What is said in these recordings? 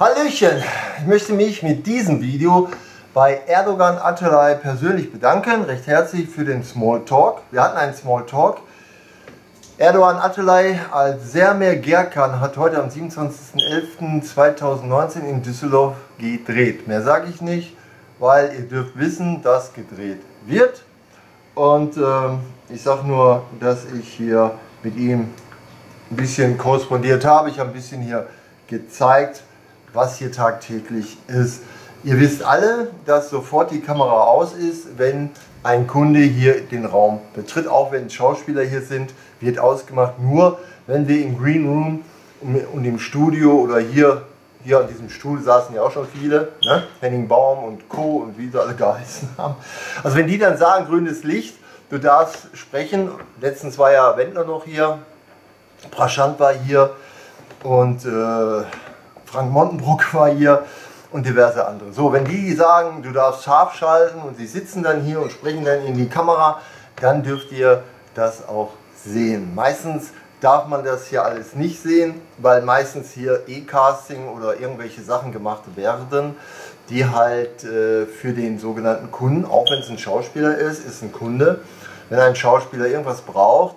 Hallöchen! Ich möchte mich mit diesem Video bei Erdogan Atalay persönlich bedanken, recht herzlich für den Smalltalk. Wir hatten einen Smalltalk. Erdogan Atalay als Sermer Gerkan hat heute am 27.11.2019 in Düsseldorf gedreht. Mehr sage ich nicht, weil ihr dürft wissen, dass gedreht wird. Und äh, ich sage nur, dass ich hier mit ihm ein bisschen korrespondiert habe. Ich habe ein bisschen hier gezeigt, was hier tagtäglich ist. Ihr wisst alle, dass sofort die Kamera aus ist, wenn ein Kunde hier den Raum betritt. Auch wenn Schauspieler hier sind, wird ausgemacht. Nur wenn wir im Green Room und im Studio oder hier, hier an diesem Stuhl saßen ja auch schon viele, ne? Henning Baum und Co. und wie sie alle geheißen haben. Also wenn die dann sagen, grünes Licht, du darfst sprechen. Letztens war ja Wendler noch hier, Praschant war hier und äh, Frank Montenbruck war hier und diverse andere. So, wenn die sagen, du darfst scharf schalten und sie sitzen dann hier und sprechen dann in die Kamera, dann dürft ihr das auch sehen. Meistens darf man das hier alles nicht sehen, weil meistens hier E-Casting oder irgendwelche Sachen gemacht werden, die halt äh, für den sogenannten Kunden, auch wenn es ein Schauspieler ist, ist ein Kunde. Wenn ein Schauspieler irgendwas braucht,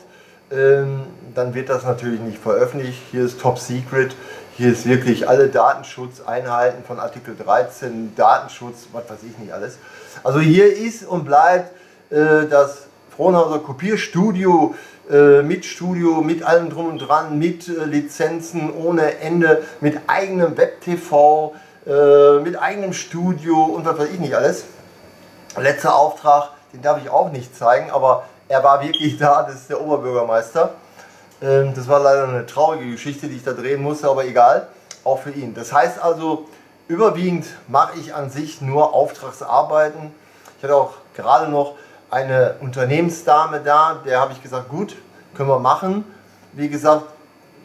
ähm, dann wird das natürlich nicht veröffentlicht. Hier ist Top Secret. Hier ist wirklich alle Datenschutzeinheiten von Artikel 13, Datenschutz, was weiß ich nicht alles. Also hier ist und bleibt äh, das Frohnhauser Kopierstudio äh, mit Studio, mit allem drum und dran, mit äh, Lizenzen ohne Ende, mit eigenem Web-TV, äh, mit eigenem Studio und was weiß ich nicht alles. Letzter Auftrag, den darf ich auch nicht zeigen, aber er war wirklich da, das ist der Oberbürgermeister. Ähm, das war leider eine traurige Geschichte, die ich da drehen musste, aber egal, auch für ihn. Das heißt also, überwiegend mache ich an sich nur Auftragsarbeiten. Ich hatte auch gerade noch eine Unternehmensdame da, der habe ich gesagt, gut, können wir machen. Wie gesagt,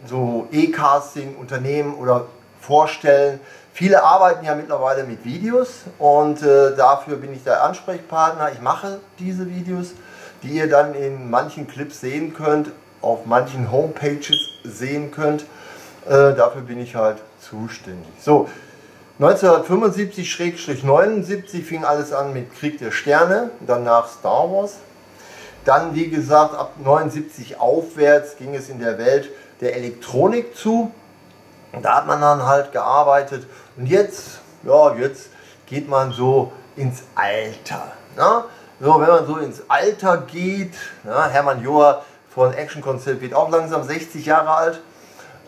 so E-Casting, Unternehmen oder vorstellen. Viele arbeiten ja mittlerweile mit Videos und äh, dafür bin ich der Ansprechpartner. Ich mache diese Videos, die ihr dann in manchen Clips sehen könnt auf manchen Homepages sehen könnt. Äh, dafür bin ich halt zuständig. So, 1975-79 fing alles an mit Krieg der Sterne, danach Star Wars. Dann, wie gesagt, ab 79 aufwärts ging es in der Welt der Elektronik zu. Da hat man dann halt gearbeitet. Und jetzt, ja, jetzt geht man so ins Alter. Na? So, wenn man so ins Alter geht, na, Hermann Joa von Action Concept wird auch langsam 60 Jahre alt.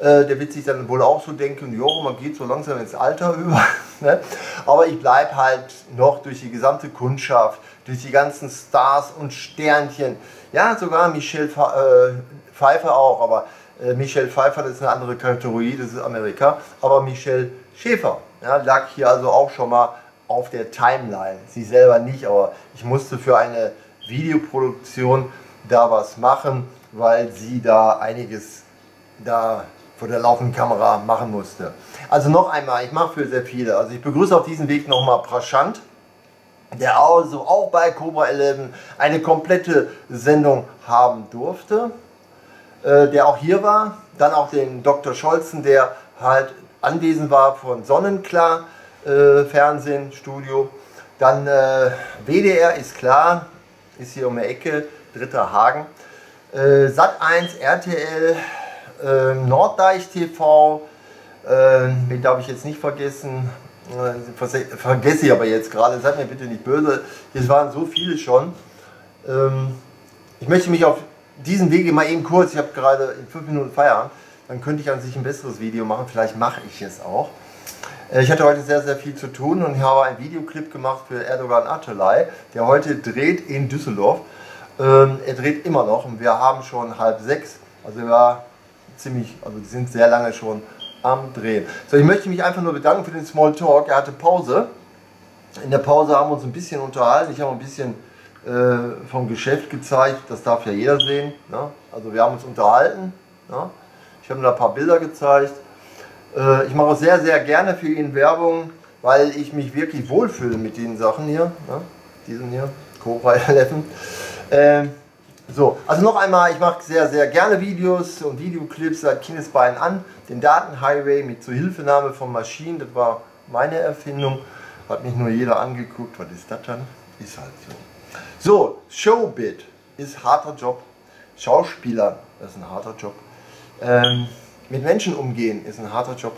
Äh, der wird sich dann wohl auch so denken, jo, man geht so langsam ins Alter über. ne? Aber ich bleibe halt noch durch die gesamte Kundschaft, durch die ganzen Stars und Sternchen. Ja, sogar Michelle äh, Pfeiffer auch, aber äh, Michelle Pfeiffer, das ist eine andere Kategorie, das ist Amerika. Aber Michelle Schäfer ja, lag hier also auch schon mal auf der Timeline. Sie selber nicht, aber ich musste für eine Videoproduktion da was machen weil sie da einiges da vor der laufenden Kamera machen musste. Also noch einmal, ich mache für sehr viele. Also ich begrüße auf diesem Weg nochmal Praschant, der also auch bei Cobra 11 eine komplette Sendung haben durfte, äh, der auch hier war. Dann auch den Dr. Scholzen, der halt anwesend war von Sonnenklar äh, Fernsehen, Studio. Dann äh, WDR ist klar, ist hier um die Ecke, dritter Hagen. Äh, Sat1, RTL, äh, Norddeich TV, äh, den darf ich jetzt nicht vergessen, äh, vergesse ich aber jetzt gerade, seid mir bitte nicht böse, es waren so viele schon. Ähm, ich möchte mich auf diesen Wege mal eben kurz, ich habe gerade in 5 Minuten Feierabend, dann könnte ich an sich ein besseres Video machen, vielleicht mache ich es auch. Äh, ich hatte heute sehr, sehr viel zu tun und habe einen Videoclip gemacht für Erdogan Atalay, der heute dreht in Düsseldorf. Ähm, er dreht immer noch und wir haben schon halb sechs. Also war ziemlich, also die sind sehr lange schon am Drehen. So, ich möchte mich einfach nur bedanken für den Small Talk. Er hatte Pause. In der Pause haben wir uns ein bisschen unterhalten. Ich habe ein bisschen äh, vom Geschäft gezeigt. Das darf ja jeder sehen. Ne? Also wir haben uns unterhalten. Ne? Ich habe ihm ein paar Bilder gezeigt. Äh, ich mache sehr, sehr gerne für ihn Werbung, weil ich mich wirklich wohlfühle mit den Sachen hier. Ne? Diesen hier, Cobra 11. Ähm, So, also noch einmal, ich mache sehr, sehr gerne Videos und Videoclips seit Kindesbeinen an. Den Datenhighway mit Zuhilfenahme von Maschinen, das war meine Erfindung. Hat nicht nur jeder angeguckt, was ist das dann? Ist halt so. So, Showbit ist harter Job. Schauspieler ist ein harter Job. Ähm, mit Menschen umgehen ist ein harter Job.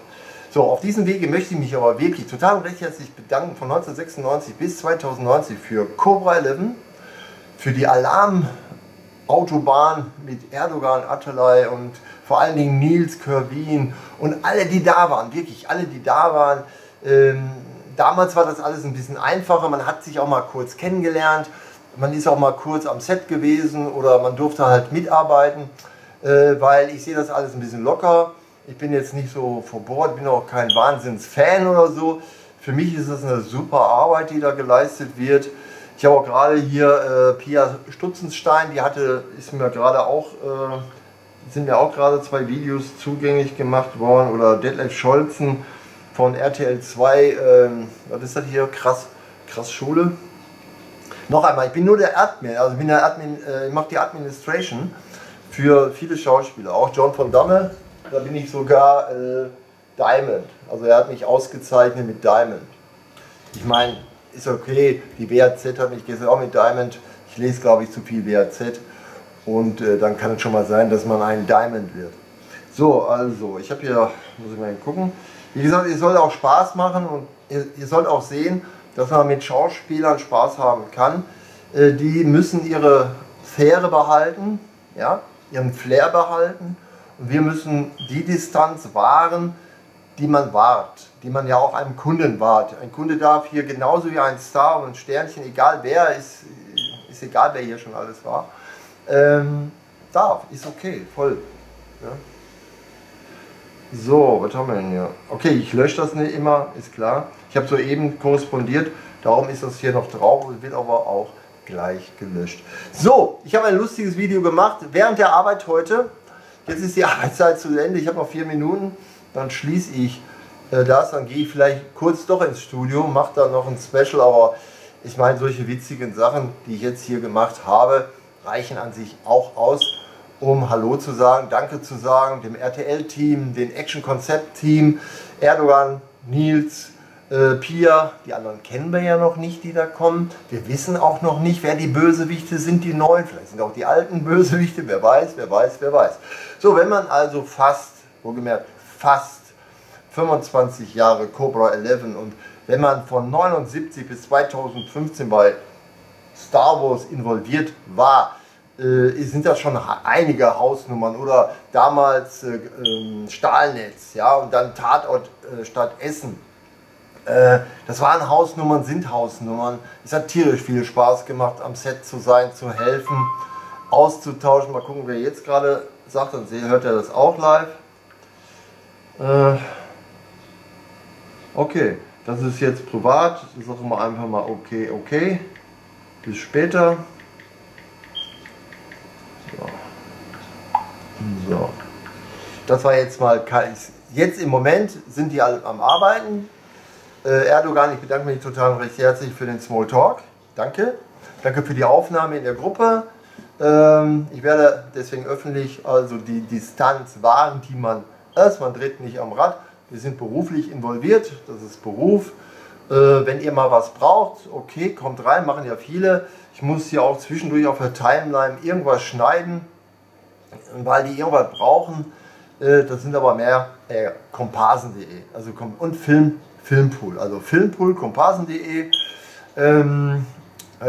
So, auf diesem Wege möchte ich mich aber wirklich total recht herzlich bedanken von 1996 bis 2090 für Cobra 11, für die Alarmautobahn mit Erdogan, Atalay und vor allen Dingen Nils, Kerwin und alle, die da waren, wirklich alle, die da waren. Ähm, damals war das alles ein bisschen einfacher, man hat sich auch mal kurz kennengelernt, man ist auch mal kurz am Set gewesen oder man durfte halt mitarbeiten, äh, weil ich sehe das alles ein bisschen locker. Ich bin jetzt nicht so verbohrt, bin auch kein Wahnsinns-Fan oder so. Für mich ist das eine super Arbeit, die da geleistet wird. Ich habe auch gerade hier äh, Pia Stutzenstein, die hatte, ist mir gerade auch, äh, sind mir auch gerade zwei Videos zugänglich gemacht worden. Oder Detlef Scholzen von RTL 2, äh, was ist das hier? Krass, krass Schule. Noch einmal, ich bin nur der Admin, also ich bin der Admin, äh, ich mache die Administration für viele Schauspieler. Auch John von Damme, da bin ich sogar äh, Diamond. Also er hat mich ausgezeichnet mit Diamond. Ich meine, ist okay, die WAZ hat mich gestern auch mit Diamond. Ich lese, glaube ich, zu viel WAZ. Und äh, dann kann es schon mal sein, dass man ein Diamond wird. So, also, ich habe hier, muss ich mal gucken. Wie gesagt, ihr sollt auch Spaß machen und ihr, ihr sollt auch sehen, dass man mit Schauspielern Spaß haben kann. Äh, die müssen ihre Fähre behalten, ja, ihren Flair behalten und wir müssen die Distanz wahren, die man wahrt, die man ja auch einem Kunden wahrt. Ein Kunde darf hier genauso wie ein Star und ein Sternchen, egal wer, ist, ist egal wer hier schon alles war, ähm, darf, ist okay, voll. Ja. So, was haben wir denn hier? Okay, ich lösche das nicht immer, ist klar. Ich habe soeben korrespondiert, darum ist das hier noch drauf wird aber auch gleich gelöscht. So, ich habe ein lustiges Video gemacht während der Arbeit heute. Jetzt ist die Arbeitszeit zu Ende, ich habe noch vier Minuten, dann schließe ich äh, das, dann gehe ich vielleicht kurz doch ins Studio, mache dann noch ein Special, aber ich meine, solche witzigen Sachen, die ich jetzt hier gemacht habe, reichen an sich auch aus, um Hallo zu sagen, Danke zu sagen, dem RTL-Team, dem Action-Konzept-Team, Erdogan, Nils, äh, Pia, die anderen kennen wir ja noch nicht, die da kommen. Wir wissen auch noch nicht, wer die Bösewichte sind, die neuen. Vielleicht sind auch die alten Bösewichte, wer weiß, wer weiß, wer weiß. So, wenn man also fast, wohlgemerkt, fast 25 Jahre Cobra 11 und wenn man von 79 bis 2015 bei Star Wars involviert war, äh, sind das schon einige Hausnummern oder damals äh, äh, Stahlnetz, ja, und dann Tatort äh, Stadt Essen äh, das waren Hausnummern, sind Hausnummern. Es hat tierisch viel Spaß gemacht, am Set zu sein, zu helfen, auszutauschen. Mal gucken, wer jetzt gerade sagt, dann hört er das auch live. Äh, okay, das ist jetzt privat. Ich sage mal einfach mal okay, okay. Bis später. So. so. Das war jetzt mal, jetzt im Moment sind die alle am Arbeiten. Äh, Erdogan, ich bedanke mich total recht herzlich für den Small Talk. Danke. Danke für die Aufnahme in der Gruppe. Ähm, ich werde deswegen öffentlich also die Distanz wahren, die man. Man dreht nicht am Rad. Wir sind beruflich involviert. Das ist Beruf. Äh, wenn ihr mal was braucht, okay, kommt rein, machen ja viele. Ich muss hier auch zwischendurch auf der Timeline irgendwas schneiden, weil die irgendwas brauchen. Äh, das sind aber mehr äh, komparsen.de also, und Film Filmpool. Also Filmpool, komparsen.de. Ähm,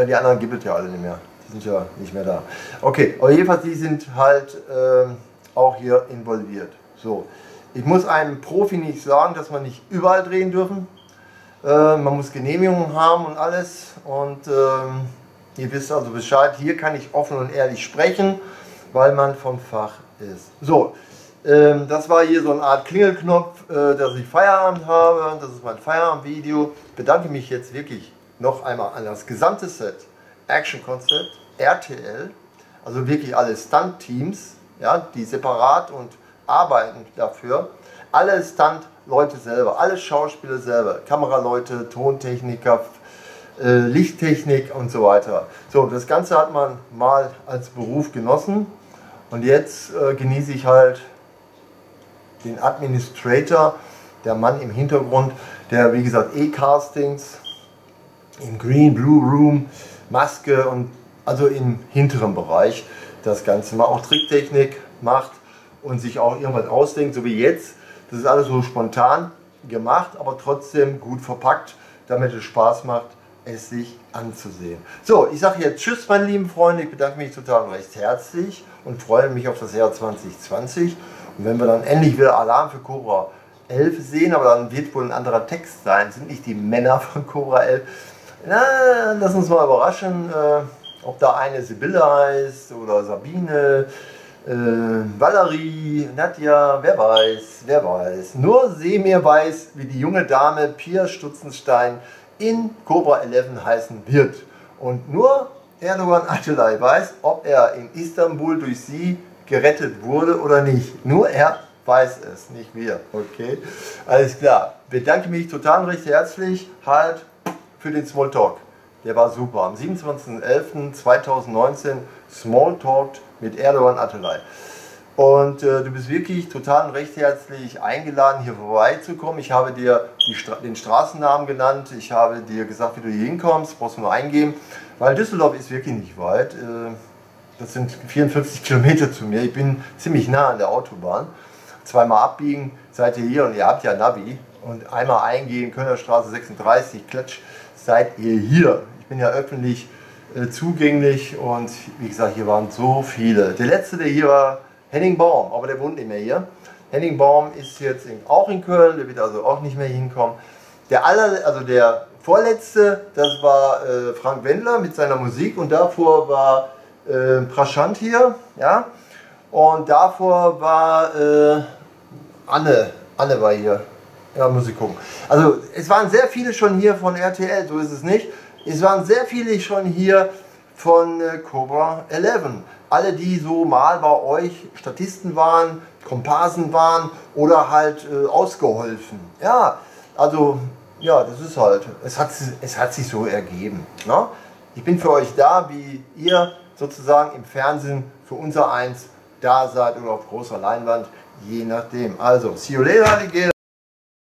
die anderen gibt es ja alle nicht mehr. Die sind ja nicht mehr da. Okay, aber jedenfalls, die sind halt ähm, auch hier involviert. So, ich muss einem Profi nicht sagen, dass man nicht überall drehen dürfen. Äh, man muss Genehmigungen haben und alles. Und ähm, ihr wisst also Bescheid. Hier kann ich offen und ehrlich sprechen, weil man vom Fach ist. So, ähm, das war hier so eine Art Klingelknopf, äh, dass ich Feierabend habe. Das ist mein Feierabendvideo. Ich bedanke mich jetzt wirklich noch einmal an das gesamte Set. Action Concept, RTL, also wirklich alle Stunt-Teams, ja, die separat und arbeiten dafür. Alle Stunt-Leute selber, alle Schauspieler selber, Kameraleute, Tontechniker, äh, Lichttechnik und so weiter. So, das Ganze hat man mal als Beruf genossen und jetzt äh, genieße ich halt den Administrator, der Mann im Hintergrund, der wie gesagt E-Castings im Green Blue Room, Maske und also im hinteren Bereich das Ganze mal auch Tricktechnik macht und sich auch irgendwas ausdenkt, so wie jetzt. Das ist alles so spontan gemacht, aber trotzdem gut verpackt, damit es Spaß macht, es sich anzusehen. So, ich sage jetzt Tschüss, meine lieben Freunde. Ich bedanke mich total recht herzlich und freue mich auf das Jahr 2020. Und wenn wir dann endlich wieder Alarm für Cobra 11 sehen, aber dann wird wohl ein anderer Text sein, sind nicht die Männer von Cobra 11. Na, lass uns mal überraschen, äh, ob da eine Sibylle heißt oder Sabine, äh, Valerie, Nadja, wer weiß, wer weiß. Nur Semir weiß, wie die junge Dame Pia Stutzenstein in Cobra 11 heißen wird. Und nur Erdogan Atalay weiß, ob er in Istanbul durch sie gerettet wurde oder nicht. Nur er weiß es, nicht wir. Okay, alles klar. Bedanke mich total recht herzlich halt für den Smalltalk. Der war super. Am 27.11.2019 Smalltalk mit Erdogan Atalay. Und äh, du bist wirklich total recht herzlich eingeladen, hier vorbeizukommen. Ich habe dir Stra den Straßennamen genannt. Ich habe dir gesagt, wie du hier hinkommst. Brauchst du nur eingeben. Weil Düsseldorf ist wirklich nicht weit. Äh, das sind 54 Kilometer zu mir. Ich bin ziemlich nah an der Autobahn. Zweimal abbiegen, seid ihr hier und ihr habt ja Navi. Und einmal eingehen, Kölnerstraße 36, Klatsch, seid ihr hier. Ich bin ja öffentlich äh, zugänglich und wie gesagt, hier waren so viele. Der letzte, der hier war, Henning Baum, aber der wohnt nicht mehr hier. Henning Baum ist jetzt in, auch in Köln, der wird also auch nicht mehr hinkommen. Der aller, also der vorletzte, das war äh, Frank Wendler mit seiner Musik und davor war äh, Praschant hier, ja. Und davor war äh, Anne, Anne war hier. Ja, muss ich gucken. Also es waren sehr viele schon hier von RTL, so ist es nicht. Es waren sehr viele schon hier von äh, Cobra 11 alle, die so mal bei euch Statisten waren, Komparsen waren oder halt äh, ausgeholfen. Ja, also, ja, das ist halt, es hat, es hat sich so ergeben. Ne? Ich bin für euch da, wie ihr sozusagen im Fernsehen für unser Eins da seid oder auf großer Leinwand, je nachdem. Also, see you later, Alligator.